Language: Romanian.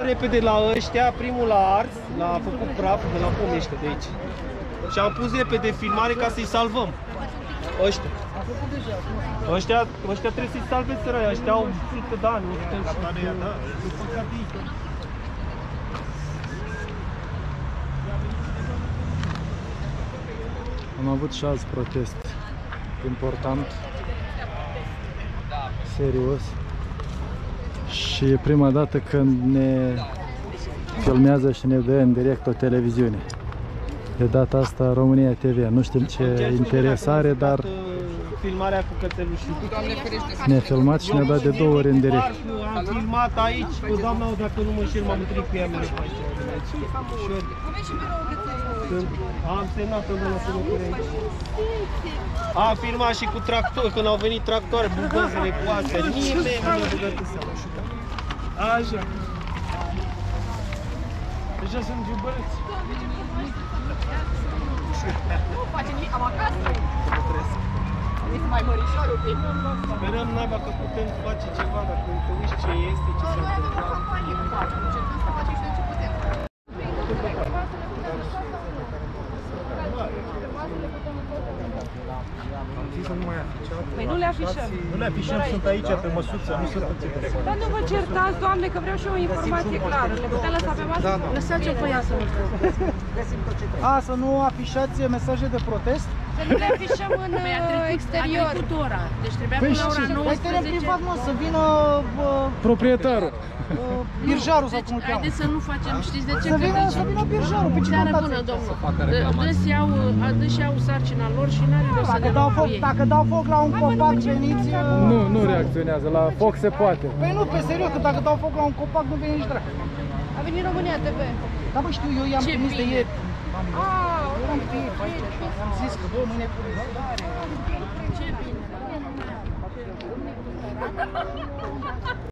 Repede la ăștia, primul l-a ars, l-a făcut praf de la pomește de aici. Și am pus repede filmare ca să-i salvăm. Ăștia. Ăștia, ăștia trebuie să-i salvezi sărăia, ăștia au 100 de ani, 100 de ani. Am avut și azi protest important, serios. Și e prima dată când ne filmează și ne dă în direct o televiziune. De data asta România TV. Nu știm ce interes are, dar Filmarea cu cățelușii. ne-a filmat și ne-a dat de două ori în direct. Am filmat aici cu doamna, dacă nu mă înșel, m-am întâlnit cu ea mereu pe aici. Și eu- Când am semnat în doamna să lucrez aici. Am filmat și cu tractor, când au venit tractoare, buldozele cu astea. Nimeni nu mi-a băgat în seama. Așa. Deja sunt iubăreți. Nu facem nimic, am acasă. Este mai mărișor un pic. Sperăm naiba că putem face ceva, dacă te uiți ce este, ce s-a Noi de întâmplat. campanie nu facem, încercăm să facem și noi ce putem. Păi nu le afișăm. Nu le afișăm, sunt aici pe măsuță, nu sunt înțeles. Dar nu vă certați, doamne, că vreau și eu o informație clară. Le putem lăsa pe masă? Da, Lăsați-o pe ea să nu A, să nu afișați mesaje de protest? Să nu le afișăm în Păi a uh, trecut, exterior. a trecut ora. Deci trebuia Păi până la și ora ce? Hai teren 19. privat, mă, să vină bă, Proprietarul. bă, birjarul sau Deci, cum îl cheamă. haideți să nu facem, știți de ce? Să Că vină, deci, să vină birjarul, pe ce seară contați? bună, domnul. Dă- Dă-și iau, dă-și iau sarcina lor și n-are rost să Dacă ne dau luăm foc, cu ei. dacă dau foc la un copac, veniți... uh, Nu, nu reacționează. La foc se poate. Păi nu, pe serios, că dacă dau foc la un copac, nu vine nici dracu. A venit România TV. Da, bă, știu, eu i-am Ce trimis de bine. ieri. Ah, Am zis că, bă, mâine... Ce bine.